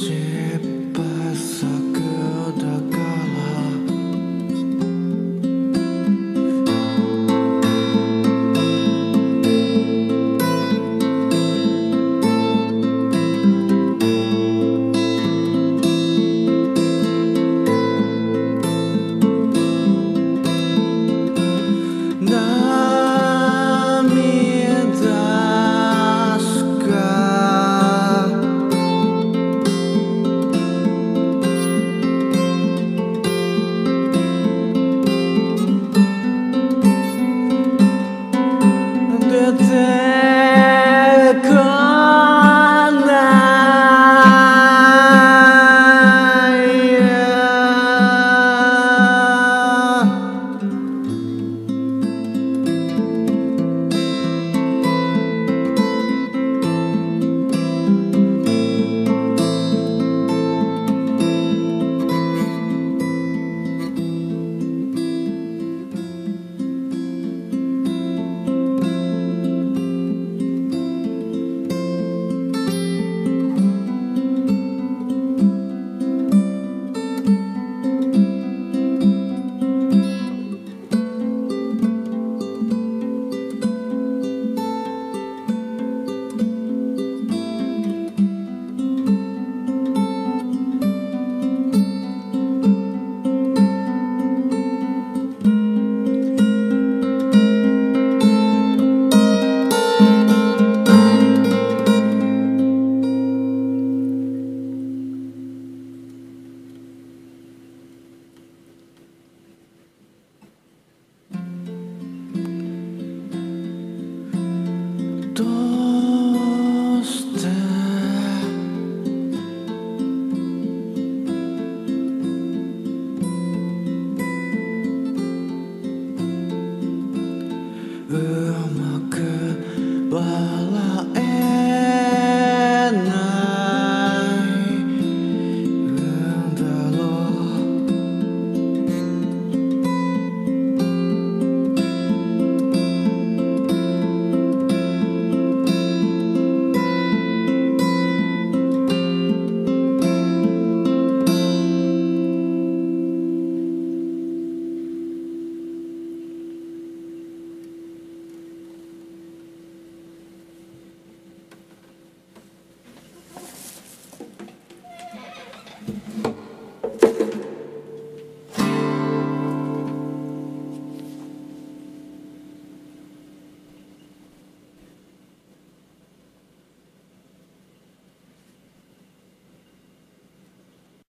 是